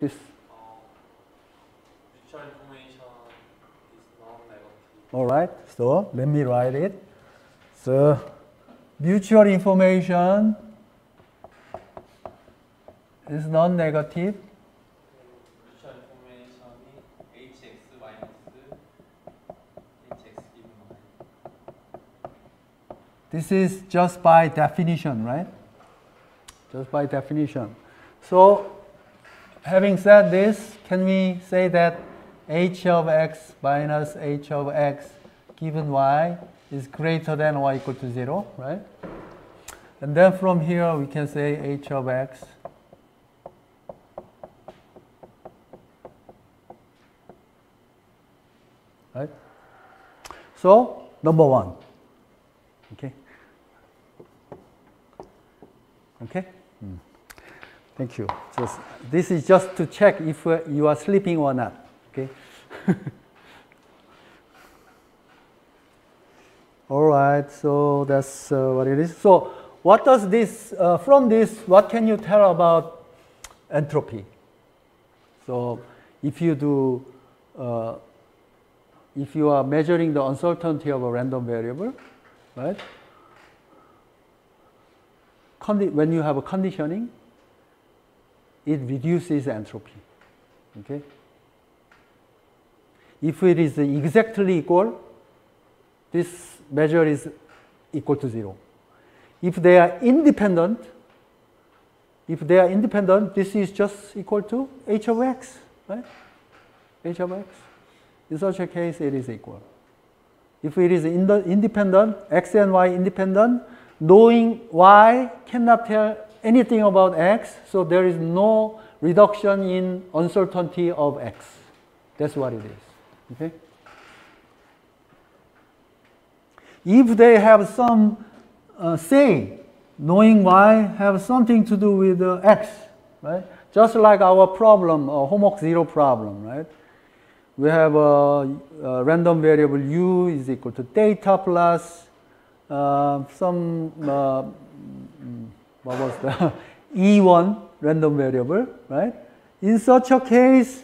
This. All right, so let me write it. So mutual information is non-negative. This is just by definition, right? Just by definition. So having said this, can we say that h of x minus h of x given y is greater than or equal to 0, right? And then from here we can say h of x right? So, number one. Okay. Okay. Thank you. Just, this is just to check if uh, you are sleeping or not. Okay. All right. So that's uh, what it is. So what does this? Uh, from this, what can you tell about entropy? So if you do, uh, if you are measuring the uncertainty of a random variable, right? Condi- when you have a conditioning, it reduces entropy. Okay? If it is exactly equal, this measure is equal to zero. If they are independent, if they are independent, this is just equal to h of x, right? h of x. In such a case, it is equal. If it is in independent, x and y independent, knowing y cannot tell anything about x, so there is no reduction in uncertainty of x. That's what it is. Okay? If they have some uh, say, knowing y have something to do with uh, x, right? Just like our problem, uh, homework zero problem, right? We have a, a random variable u is equal to data plus uh, some uh, what was the e1 random variable, right? In such a case,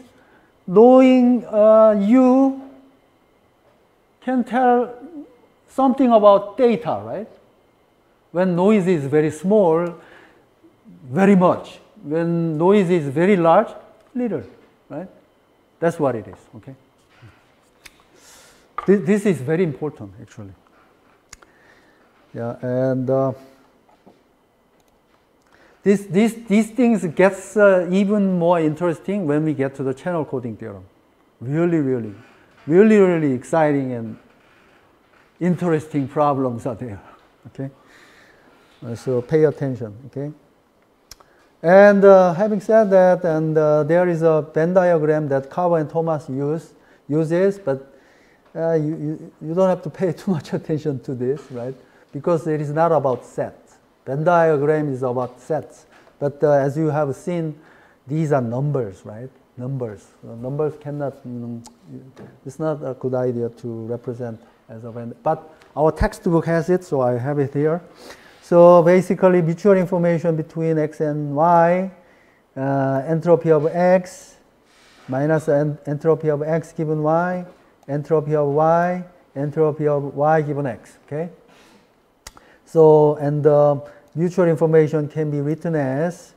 knowing uh, u can tell something about data, right? When noise is very small, very much. When noise is very large, little, right? That's what it is, okay? This, this is very important, actually. Yeah, and uh, this, this, these things gets uh, even more interesting when we get to the channel coding theorem. Really, really, really, really exciting and interesting problems are there. Okay, Uh, so pay attention. Okay, and uh, having said that, and uh, there is a Venn diagram that Cover and Thomas use uses, but uh, you, you, you don't have to pay too much attention to this, right? Because it is not about sets. Venn diagram is about sets. But uh, as you have seen, these are numbers, right? Numbers. Uh, numbers cannot, you know, it's not a good idea to represent as a Venn. But our textbook has it, so I have it here. So basically, mutual information between x and y, uh, entropy of x minus en- entropy of x given y, entropy of y, entropy of y given x. Okay. So, and the mutual information can be written as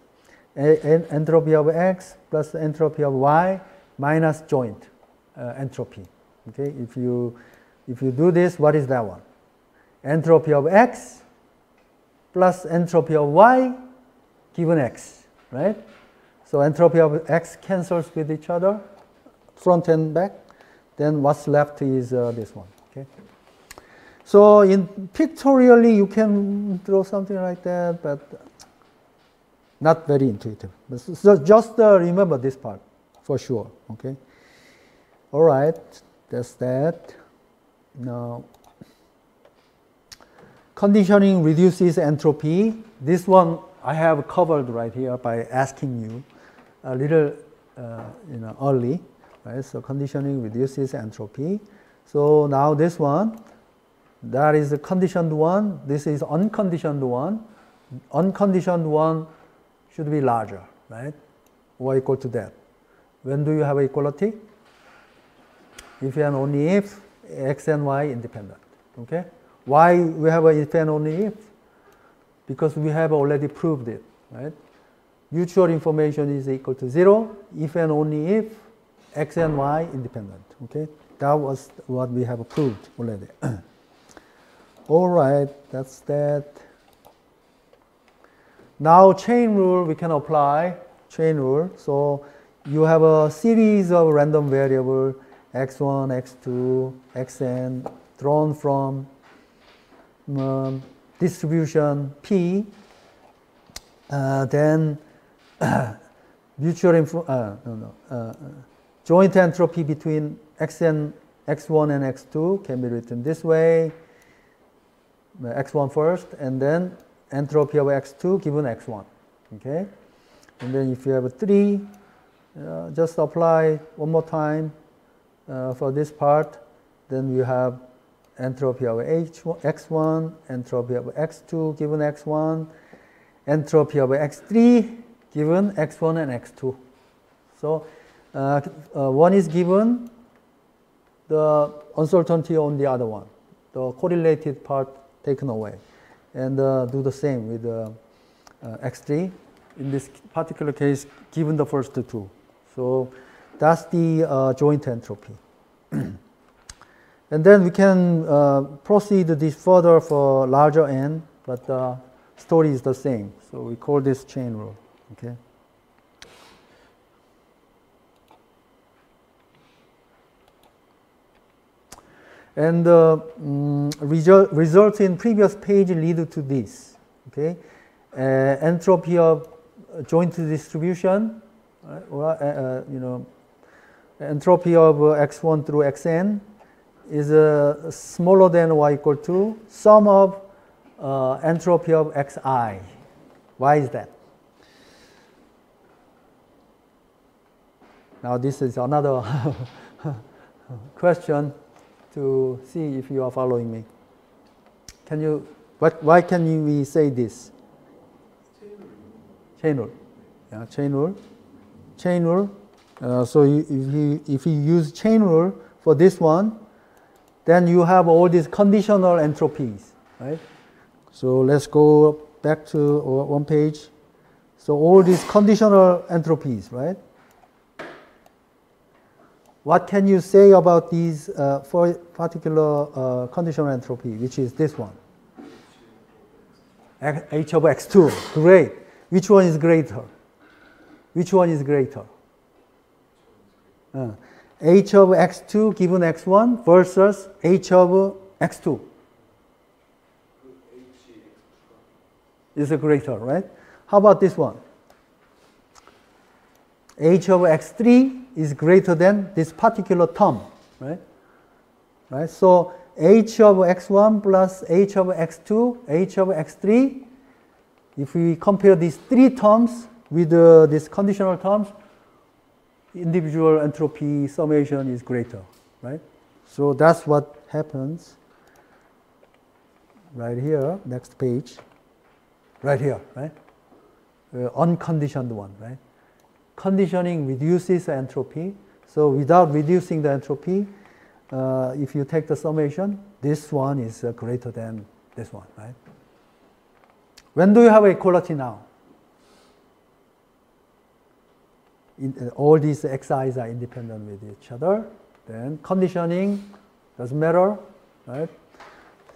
en- entropy of x plus entropy of y minus joint uh, entropy. Okay, if you if you do this, what is that one? Entropy of x plus entropy of y given x, right? So entropy of x cancels with each other, front and back. Then what's left is uh, this one. Okay. So in pictorially you can draw something like that, but not very intuitive. So just uh, remember this part for sure. Okay. All right, that's that. Now, conditioning reduces entropy. This one I have covered right here by asking you a little, uh, you know, early, right? So conditioning reduces entropy. So now this one, that is the conditioned one. This is unconditioned one. Unconditioned one should be larger, right? Or equal to that. When do you have equality? If and only if x and y independent. Okay? Why we have a if and only if? Because we have already proved it, right? Mutual information is equal to zero if and only if x and y independent. Okay? That was what we have proved already. All right, that's that. Now chain rule we can apply chain rule. So you have a series of random variable x1, x2, xn drawn from um, distribution P. Uh, then mutual uh, no, no, uh, joint entropy between xn, x1 and x2 can be written this way. X1 first, and then entropy of x2 given x1. Okay? And then if you have a 3, uh, just apply one more time uh, for this part. Then you have entropy of H1, x1, entropy of x2 given x1, entropy of x3 given x1 and x2. So uh, uh, one is given, the uncertainty on the other one, the correlated part taken away. And uh, do the same with uh, uh, x3. In this particular case, given the first two. So that's the joint entropy. and then we can proceed this further for larger n, but the story is the same. So we call this chain rule. Okay. And uh, mm, result, results in previous page lead to this. Okay, uh, entropy of joint distribution, right? or uh, uh, you know, entropy of x1 through xn is uh, smaller than y equal to sum of uh, entropy of xi. Why is that? Now this is another question to see if you are following me. Can you, what, why can we say this? Chain rule. Yeah, chain rule. Chain rule. Uh, so you, if, you, if you use chain rule for this one, then you have all these conditional entropies, right? So let's go back to one page. So all these conditional entropies, right? What can you say about these uh, particular uh, conditional entropy, which is this one? H of x2, great. Which one is greater? Which one is greater? Uh, h of x2 given x1 versus h of x2 is greater, right? How about this one? h of x3 is greater than this particular term, right? Right. So h of x1 plus h of x2, h of x3. If we compare these three terms with uh, these conditional terms, individual entropy summation is greater, right? So that's what happens right here, next page, right here, right? Uh, unconditioned one, right? Conditioning reduces entropy. So without reducing the entropy, uh, if you take the summation, this one is uh, greater than this one, right? When do you have equality now? In, uh, all these xi's are independent with each other. Then conditioning doesn't matter, right?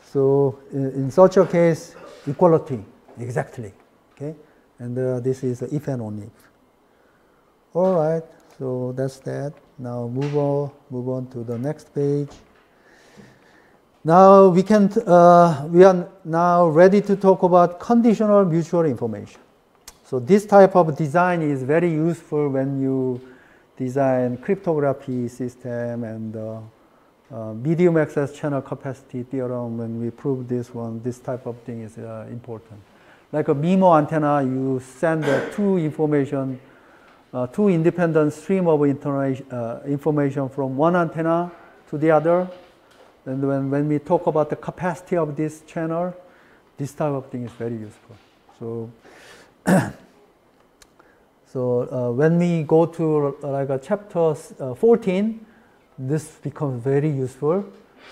So in, in such a case, equality, exactly, okay? And uh, this is if and only if. All right, so that's that. Now move on, move on to the next page. Now we can, uh, we are now ready to talk about conditional mutual information. So this type of design is very useful when you design cryptography system and uh, uh, medium access channel capacity theorem. When we prove this one, this type of thing is uh, important. Like a MIMO antenna, you send two information uh, two independent stream of uh, information from one antenna to the other. And when, when we talk about the capacity of this channel, this type of thing is very useful. So, So uh, when we go to like a chapter uh, 14, this becomes very useful,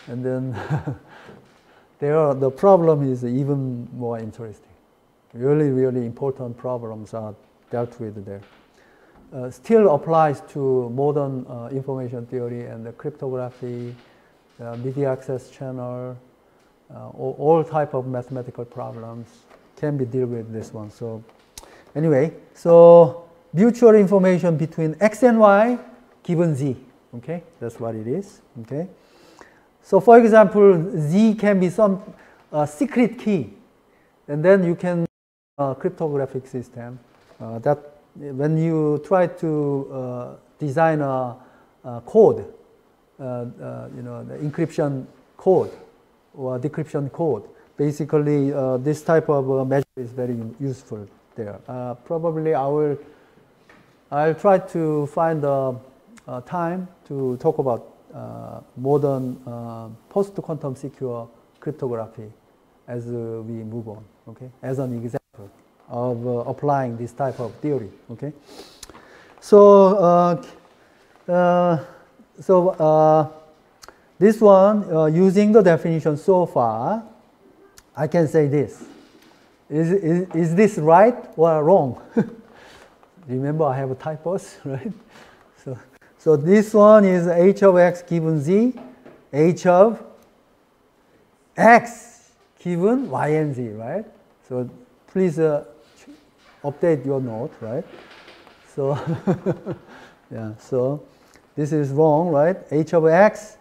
and then there the problem is even more interesting. Really, really important problems are dealt with there. Uh, still applies to modern uh, information theory and the cryptography, uh, media access channel, all, all type of mathematical problems can be dealt with this one. So anyway, so mutual information between x and y given z. Okay, that's what it is. Okay, so for example, z can be some uh, secret key, and then you can uh, cryptographic system uh, that when you try to uh, design a, a code, uh, uh, you know, the encryption code or decryption code, basically this type of measure is very useful there. probably I will I'll try to find a, a time to talk about uh, modern uh, post-quantum secure cryptography as uh, we move on, okay, as an example of uh, applying this type of theory, okay. So, uh, uh, so this one, using the definition so far, I can say this. Is, is, is this right or wrong? Remember I have a typos, right? So, so this one is h of x given z, h of x given y and z, right? So please uh, update your note, right? So, yeah, so this is wrong, right? h of x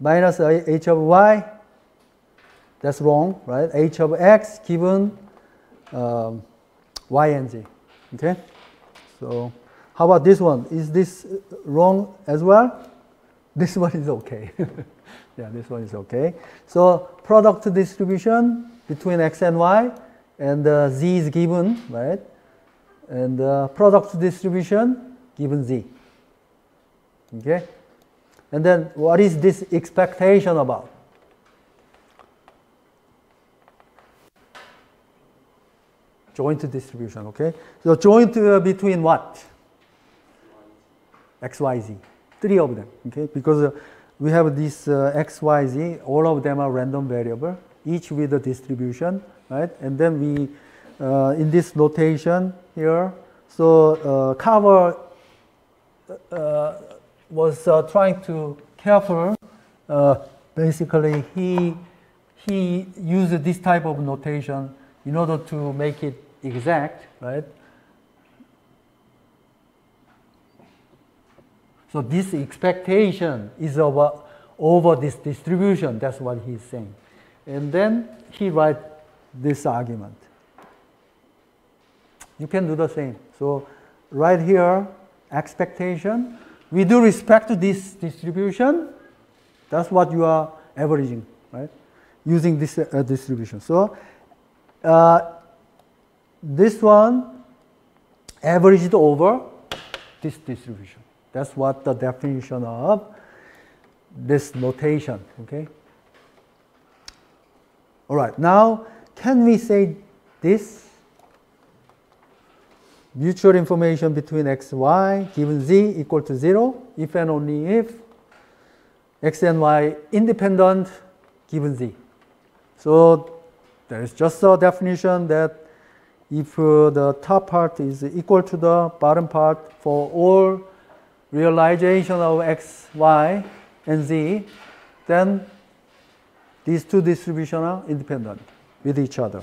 minus h of y, that's wrong, right? h of x given um, y and z. Okay? So how about this one? Is this wrong as well? This one is okay. yeah, this one is okay. So product distribution between x and y and uh, z is given, right? And uh, product distribution given z. Okay? And then what is this expectation about? joint distribution, okay? So joint uh, between what? X, Y, Z. Three of them, okay? Because uh, we have this uh, X, Y, Z, all of them are random variable, each with a distribution, right? And then we, uh, in this notation here, so uh, Cover uh, was trying to careful, basically he, he used this type of notation in order to make it exact, right? So this expectation is over, over this distribution. That's what he's saying. And then he writes this argument. You can do the same. So right here, expectation. We do respect to this distribution. That's what you are averaging, right? Using this uh, distribution. So uh, this one averaged over this distribution. That's what the definition of this notation, okay? All right, now can we say this? Mutual information between x, y given z equal to 0 if and only if x and y independent given z. So there is just a definition that if uh, the top part is equal to the bottom part for all realization of x, y, and z, then these two distributions are independent with each other.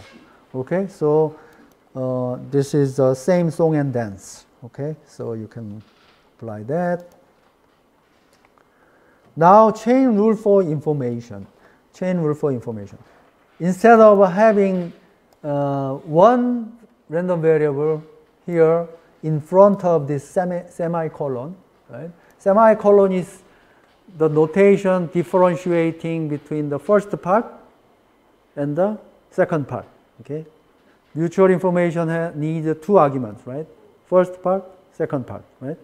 Okay, so uh, this is the same song and dance. Okay, so you can apply that. Now, chain rule for information. Chain rule for information. Instead of having uh, one random variable here in front of this semi semicolon, right? Semicolon is the notation differentiating between the first part and the second part, okay? Mutual information needs two arguments, right? First part, second part, right?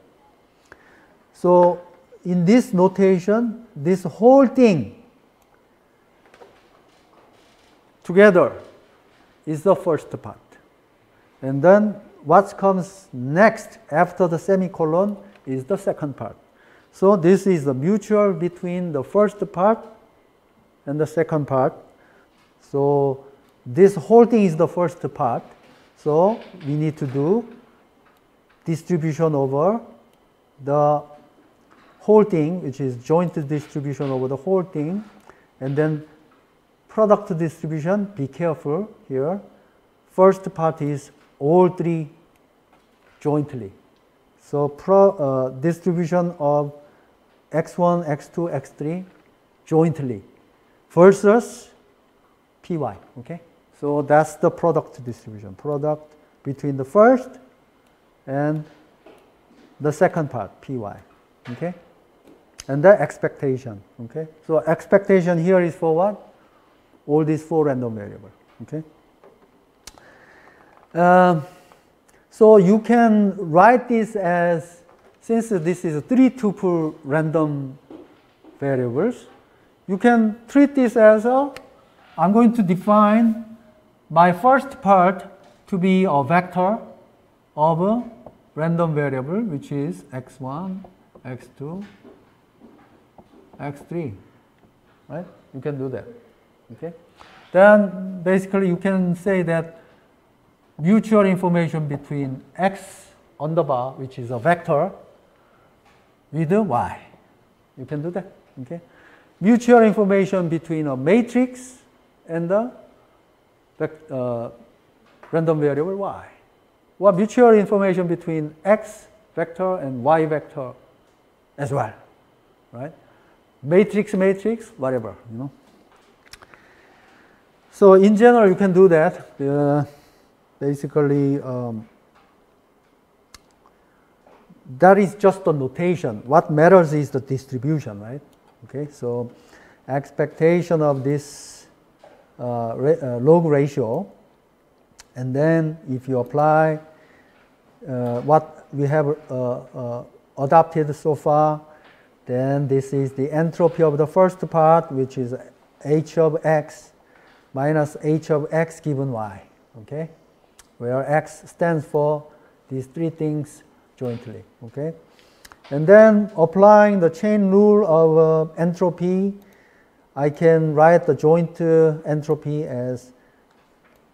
So in this notation, this whole thing together is the first part. And then what comes next after the semicolon is the second part. So this is the mutual between the first part and the second part. So this whole thing is the first part. So we need to do distribution over the whole thing, which is joint distribution over the whole thing, and then product distribution, be careful here. First part is all three jointly. So pro, uh, distribution of x1, x2, x3 jointly versus py, okay? So that's the product distribution, product between the first and the second part, py, okay? And the expectation, okay? So expectation here is for what? All these four random variables, okay? Um, so you can write this as, since this is three tuple random variables, you can treat this as a, I'm going to define my first part to be a vector of a random variable, which is x1, x2, x3, right? You can do that, okay? Then basically you can say that mutual information between x underbar, which is a vector, with y. You can do that, okay? Mutual information between a matrix and the uh, random variable y. What mutual information between x vector and y vector as well, right? Matrix, matrix, whatever, you know. So in general, you can do that. Uh, basically, um, that is just the notation. What matters is the distribution, right? Okay, so expectation of this log ratio, and then if you apply uh, what we have uh, uh, adopted so far, then this is the entropy of the first part, which is h of x minus h of x given y, okay? Where x stands for these three things jointly, okay? And then applying the chain rule of uh, entropy, I can write the joint uh, entropy as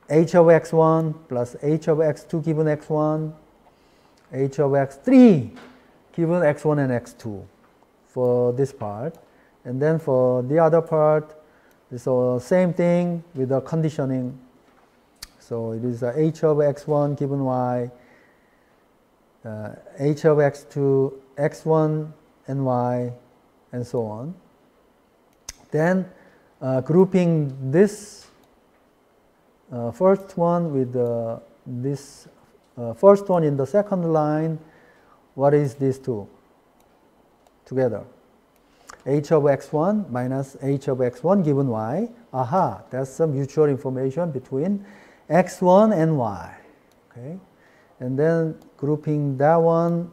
h of x1 plus h of x2 given x1, h of x3 given x1 and x2 for this part. And then for the other part, the same thing with the conditioning. So it is h of x1 given y, uh, h of x2 x1 and y and so on. Then uh, grouping this uh, first one with uh, this uh, first one in the second line, what is these two together? h of x1 minus h of x1 given y. Aha, that's some mutual information between x1 and y. Okay, and then grouping that one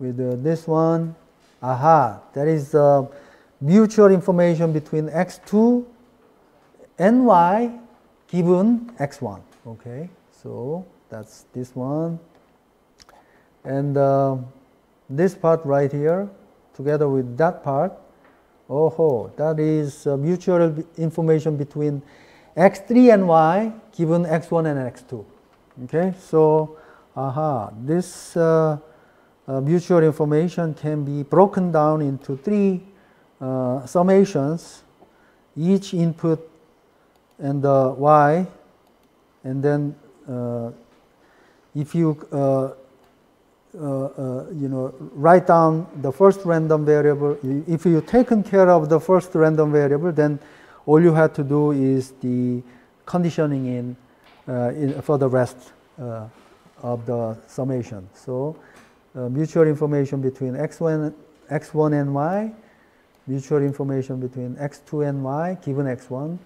with uh, this one. Aha, that is uh, mutual information between x2 and y given x1. Okay, so that's this one. And uh, this part right here, together with that part, oh, ho, that is uh, mutual information between x3 and y given x1 and x2. Okay, so aha, this uh, uh, mutual information can be broken down into three uh, summations, each input and the y, and then uh, if you uh, uh, you know write down the first random variable, if you taken care of the first random variable, then all you have to do is the conditioning in, in for the rest of the summation. So uh, mutual information between x1, x1 and y, mutual information between x2 and y given x1,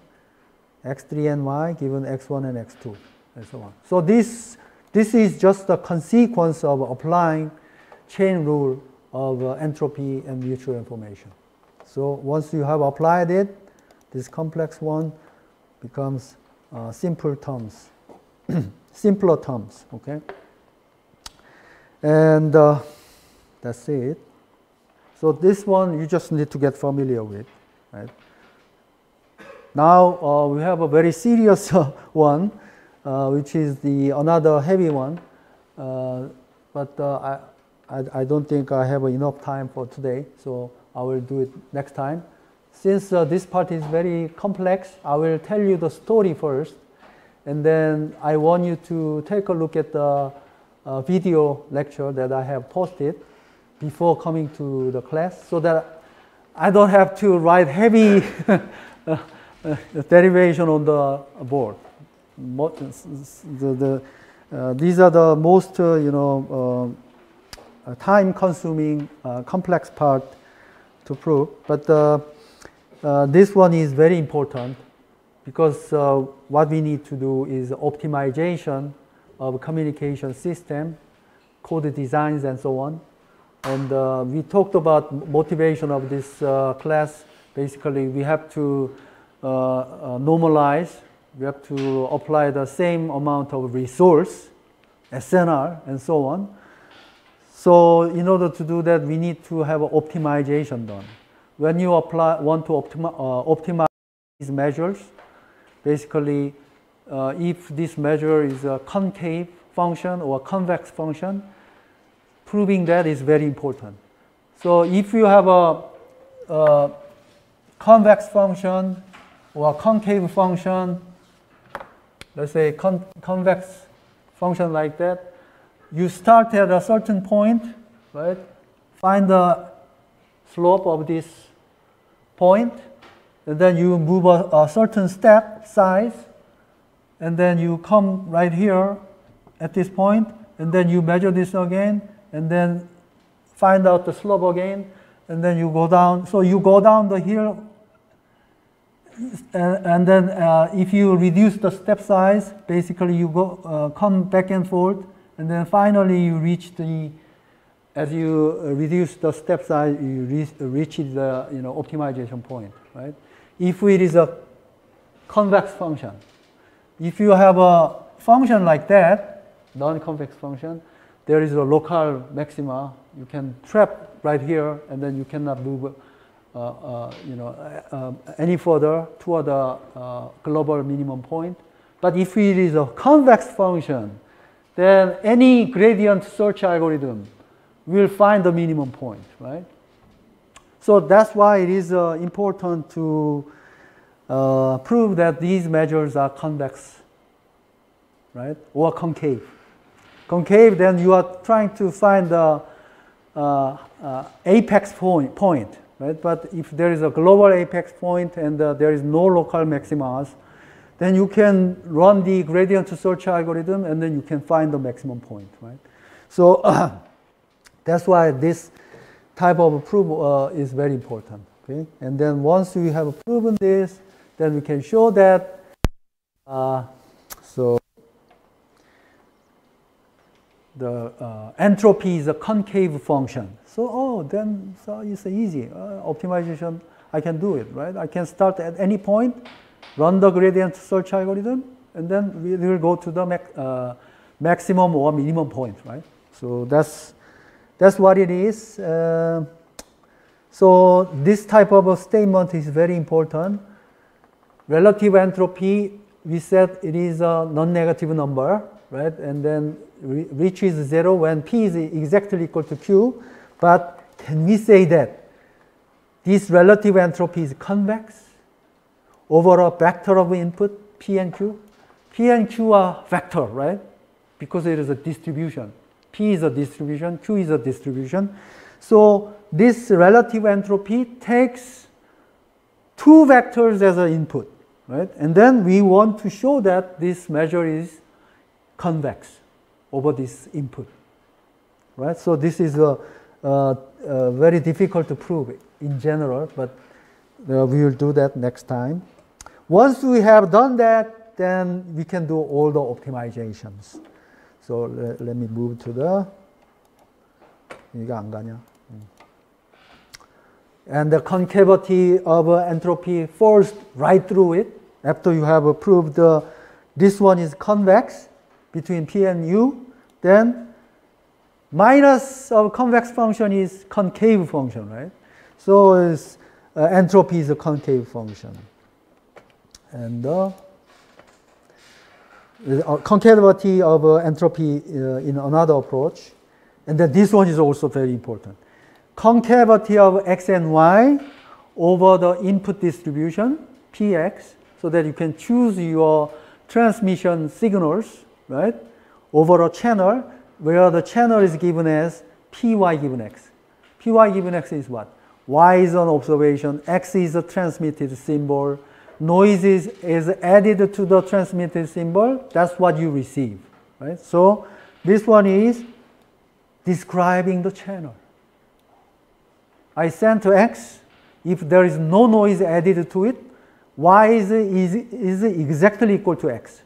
x3 and y given x1 and x2, and so on. So this, this is just a consequence of applying chain rule of uh, entropy and mutual information. So once you have applied it, this complex one becomes uh, simple terms, simpler terms, okay? And uh, that's it. So this one you just need to get familiar with. Right? Now uh, we have a very serious one, uh, which is the another heavy one. Uh, but uh, I, I, don't think I have enough time for today, so I will do it next time. Since uh, this part is very complex, I will tell you the story first, and then I want you to take a look at the uh, video lecture that I have posted before coming to the class so that I don't have to write heavy uh, uh, derivation on the board. The, the, uh, these are the most, uh, you know, uh, time-consuming, complex part to prove. But this one is very important because what we need to do is optimization of communication system, code designs, and so on. And uh, we talked about motivation of this uh, class. Basically, we have to uh, uh normalize, we have to apply the same amount of resource, SNR, and so on. So in order to do that, we need to have optimization done. When you apply, want to uh, optimize these measures, basically uh, if this measure is a concave function or convex function, proving that is very important. So if you have a, a convex function or a concave function, let's say con convex function like that, you start at a certain point, right? Find the slope of this point, and then you move a, a certain step size and then you come right here at this point, and then you measure this again, and then find out the slope again, and then you go down. So you go down the hill, and, then uh, if you reduce the step size, basically you go uh, come back and forth, and then finally you reach the as you reduce the step size, you reach, reach the you know optimization point, right? If it is a convex function, if you have a function like that, non-convex function, there is a local maxima. You can trap right here, and then you cannot move, uh, uh, you know, uh, any further toward the uh, global minimum point. But if it is a convex function, then any gradient search algorithm will find the minimum point, right? So that's why it is uh, important to uh, prove that these measures are convex, right, or concave. Concave, then you are trying to find the uh, uh, apex point, point, right? But if there is a global apex point and uh, there is no local maximas, then you can run the gradient search algorithm and then you can find the maximum point, right? So that's why this type of proof uh, is very important. Okay, and then once we have proven this, then we can show that. Uh, so the uh, entropy is a concave function. So oh, then so it's easy uh, optimization. I can do it, right? I can start at any point, run the gradient search algorithm, and then we will go to the mac, uh, maximum or minimum point, right? So that's that's what it is. Uh, so this type of a statement is very important relative entropy, we said it is a non-negative number, right? And then re reaches zero when P is exactly equal to Q. But can we say that this relative entropy is convex over a vector of input, P and Q? P and Q are vector, right? Because it is a distribution. P is a distribution, Q is a distribution. So this relative entropy takes two vectors as an input right? And then we want to show that this measure is convex over this input, right? So this is a, a, a very difficult to prove in general, but uh, we will do that next time. Once we have done that, then we can do all the optimizations. So let, let me move to the 이게 안 가냐? And the concavity of entropy falls right through it after you have proved uh, this one is convex between P and U, then minus of convex function is concave function, right? So uh, entropy is a concave function. And uh, uh, concavity of uh, entropy uh, in another approach. And then this one is also very important. Concavity of x and y over the input distribution, px, so that you can choose your transmission signals, right, over a channel where the channel is given as py given x. py given x is what? y is an observation, x is a transmitted symbol, noise is, is added to the transmitted symbol, that's what you receive, right? So this one is describing the channel. I send to x, if there is no noise added to it, y is, is, is exactly equal to x.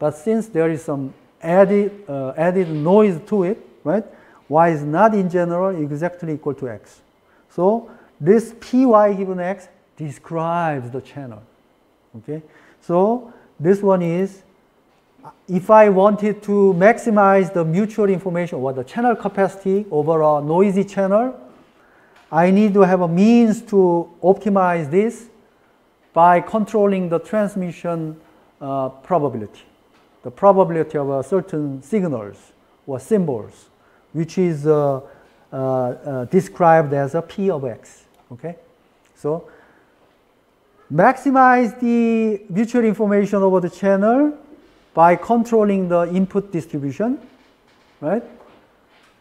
But since there is some added, uh, added noise to it, right, y is not in general exactly equal to x. So this py given x describes the channel. Okay, so this one is if I wanted to maximize the mutual information or the channel capacity over a noisy channel, I need to have a means to optimize this by controlling the transmission uh, probability, the probability of uh, certain signals or symbols, which is uh, uh, uh described as a p of x. Okay, so maximize the mutual information over the channel by controlling the input distribution, right?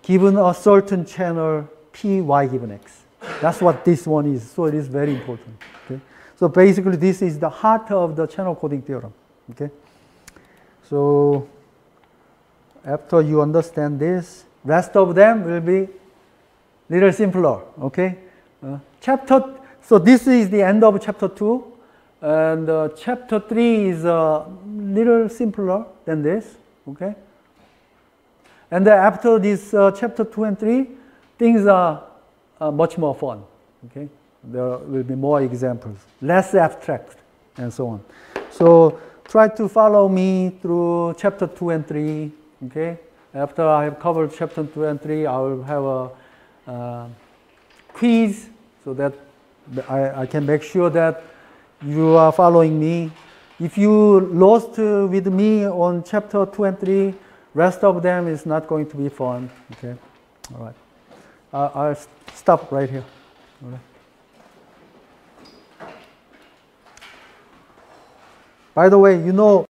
Given a certain channel P, Y given X. That's what this one is. So it is very important. Okay? So basically this is the heart of the channel coding theorem. Okay? So after you understand this, rest of them will be little simpler. Okay? Uh, chapter, so this is the end of chapter 2. And uh, chapter 3 is a little simpler than this, okay? And after this uh, chapter 2 and 3, things are uh, much more fun, okay? There will be more examples, less abstract, and so on. So try to follow me through chapter 2 and 3, okay? After I have covered chapter 2 and 3, I will have a uh, quiz so that I, I can make sure that you are following me. If you lost with me on chapter 2 and 3, rest of them is not going to be fun. Okay, all right. Uh, I'll stop right here. All right. By the way, you know